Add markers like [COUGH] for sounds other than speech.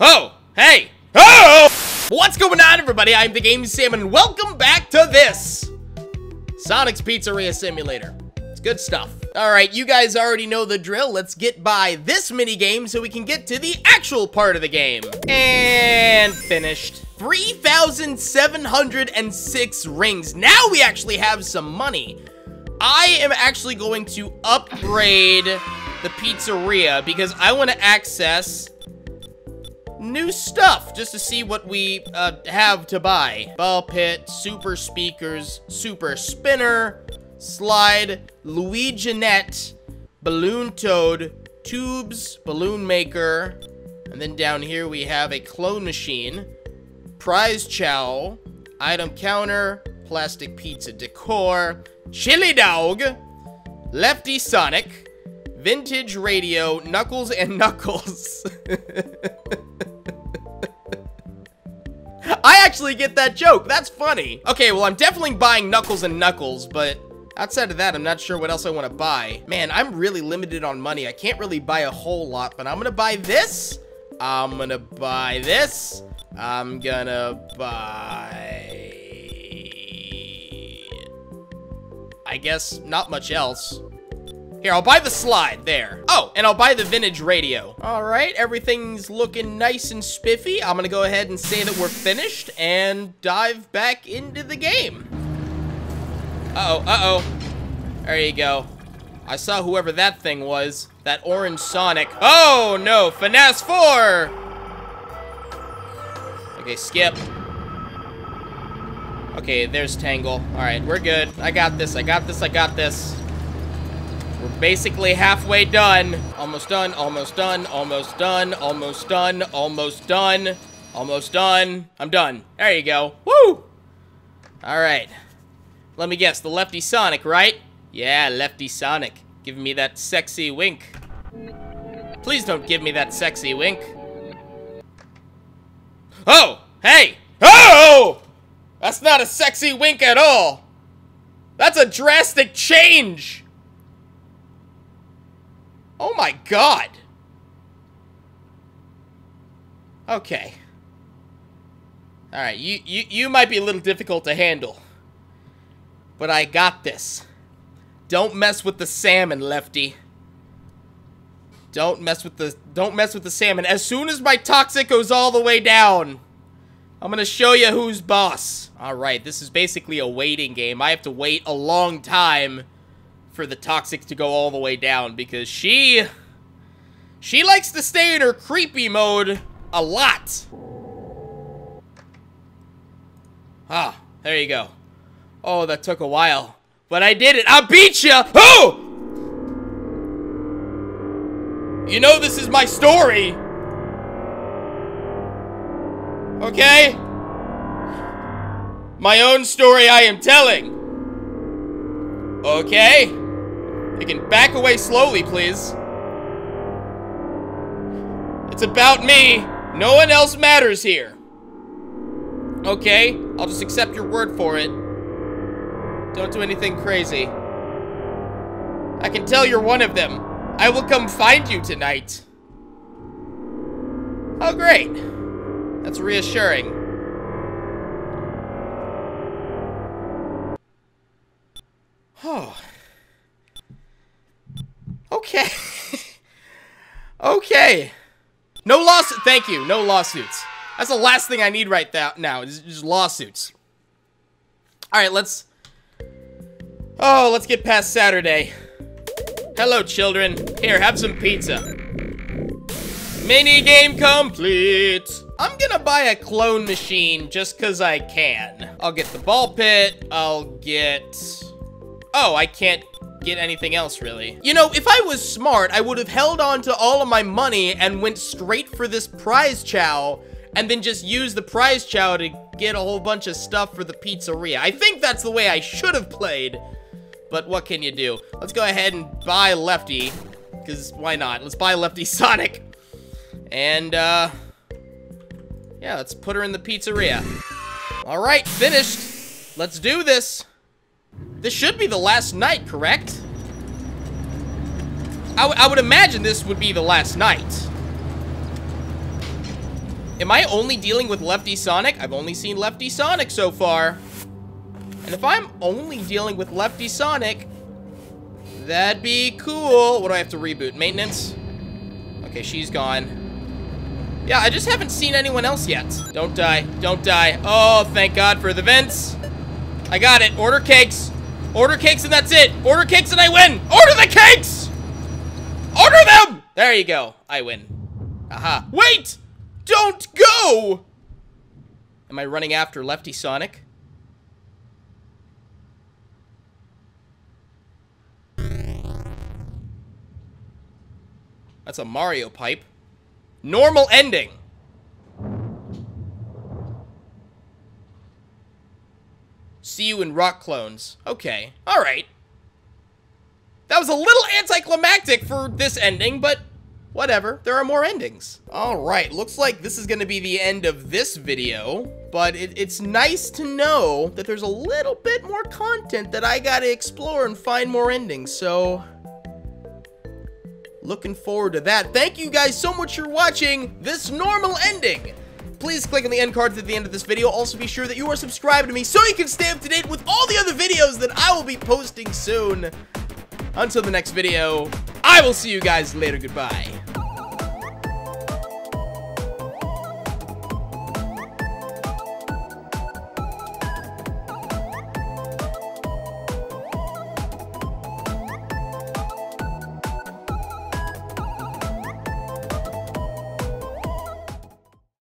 Oh, hey. Oh! What's going on, everybody? I'm the Game Salmon, and welcome back to this Sonic's Pizzeria Simulator. It's good stuff. All right, you guys already know the drill. Let's get by this mini game so we can get to the actual part of the game. And finished. 3,706 rings. Now we actually have some money. I am actually going to upgrade the pizzeria because I want to access new stuff just to see what we uh, have to buy. Ball pit, super speakers, super spinner, slide, Luiginette, balloon toad, tubes, balloon maker, and then down here we have a clone machine, prize chow, item counter, plastic pizza decor, chili dog, lefty sonic, vintage radio, knuckles and knuckles. I actually get that joke. That's funny. Okay, well, I'm definitely buying Knuckles and Knuckles, but outside of that, I'm not sure what else I want to buy. Man, I'm really limited on money. I can't really buy a whole lot, but I'm going to buy this. I'm going to buy this. I'm going to buy... I guess not much else. Here, I'll buy the slide, there. Oh, and I'll buy the vintage radio. All right, everything's looking nice and spiffy. I'm gonna go ahead and say that we're finished and dive back into the game. Uh-oh, uh-oh. There you go. I saw whoever that thing was. That orange Sonic. Oh, no, Finesse 4! Okay, skip. Okay, there's Tangle. All right, we're good. I got this, I got this, I got this. We're basically halfway done. Almost done, almost done, almost done, almost done, almost done, almost done. I'm done. There you go. Woo! All right. Let me guess, the Lefty Sonic, right? Yeah, Lefty Sonic. Giving me that sexy wink. Please don't give me that sexy wink. Oh! Hey! Oh! That's not a sexy wink at all! That's a drastic change! Oh my god. Okay. Alright, you, you, you might be a little difficult to handle. But I got this. Don't mess with the salmon, Lefty. Don't mess with the don't mess with the salmon. As soon as my toxic goes all the way down, I'm gonna show you who's boss. Alright, this is basically a waiting game. I have to wait a long time for the toxic to go all the way down because she she likes to stay in her creepy mode a lot. Ah, there you go. Oh, that took a while. But I did it. I beat you. Oh! You know this is my story. Okay? My own story I am telling. Okay? You can back away slowly, please. It's about me. No one else matters here. Okay, I'll just accept your word for it. Don't do anything crazy. I can tell you're one of them. I will come find you tonight. Oh, great. That's reassuring. Okay. [LAUGHS] okay. No lawsuit. Thank you. No lawsuits. That's the last thing I need right now. Is just lawsuits. All right, let's. Oh, let's get past Saturday. Hello, children. Here, have some pizza. Mini game complete. I'm gonna buy a clone machine just because I can. I'll get the ball pit. I'll get... Oh, I can't get anything else, really. You know, if I was smart, I would have held on to all of my money and went straight for this prize chow and then just used the prize chow to get a whole bunch of stuff for the pizzeria. I think that's the way I should have played, but what can you do? Let's go ahead and buy Lefty, because why not? Let's buy Lefty Sonic. And, uh, yeah, let's put her in the pizzeria. All right, finished. Let's do this. This should be the last night, correct? I, I would imagine this would be the last night. am I only dealing with Lefty Sonic? I've only seen Lefty Sonic so far. And if I'm only dealing with Lefty Sonic, that'd be cool. What do I have to reboot? Maintenance? Okay, she's gone. Yeah, I just haven't seen anyone else yet. Don't die. Don't die. Oh, thank God for the vents. I got it. Order cakes. Order cakes and that's it. Order cakes and I win. Order the cakes! Order them! There you go. I win. Aha. Wait! Don't go! Am I running after Lefty Sonic? That's a Mario pipe. Normal ending. See you in Rock Clones. Okay. Alright. That was a little anticlimactic for this ending, but whatever. There are more endings. Alright, looks like this is to be the end of this video, but it, it's nice to know that there's a little bit more content that I gotta explore and find more endings, so... Looking forward to that. Thank you guys so much for watching this normal ending. Please click on the end cards at the end of this video. Also be sure that you are subscribed to me so you can stay up to date with all the other videos that I will be posting soon. Until the next video, I will see you guys later. Goodbye.